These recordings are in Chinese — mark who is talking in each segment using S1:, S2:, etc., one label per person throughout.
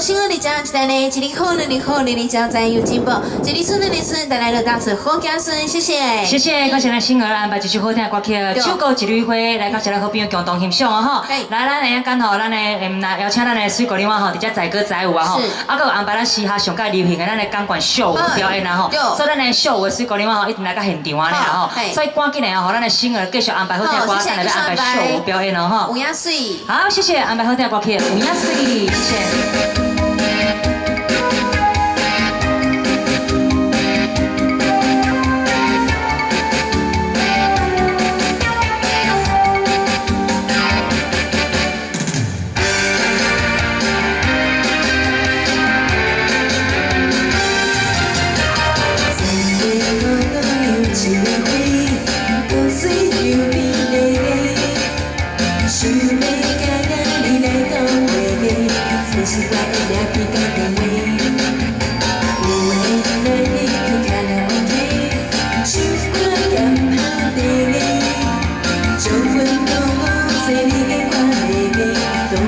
S1: 新二里家期待呢，一里好，二里好，二里家再有进步，一里村，二里村带来了大声好歌声，谢谢，
S2: 谢谢，感谢咱新儿安排一首好听的歌曲，秋高一缕花，来感谢咱好朋友共同欣赏哦哈。来，咱下刚好，咱的嗯，来邀请咱的水果林娃吼，直接载歌载舞啊吼。啊，个安排咱时下上届流行的咱的钢管秀表演啊吼。所以咱的秀的水果林娃吼，一定来到现场啊吼。所以赶紧来吼，咱的新儿继续安排好听的歌，咱来安排秀表演哦哈。
S1: 五鸭水。
S2: 好，谢谢，安排好听的歌曲，五鸭水，谢谢。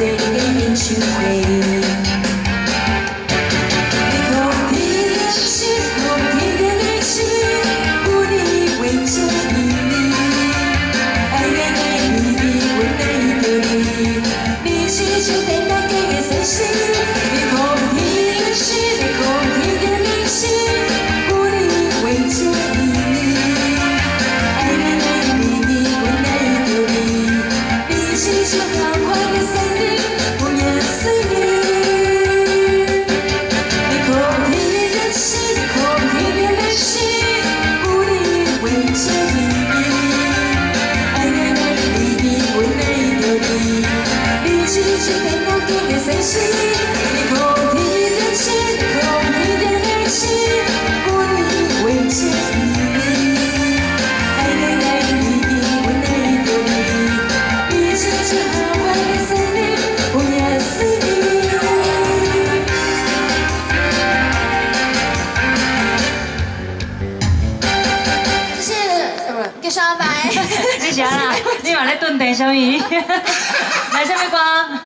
S1: singing you pain. 的演唱会。
S2: 你啥啦？你话咧炖地什么？来什么光？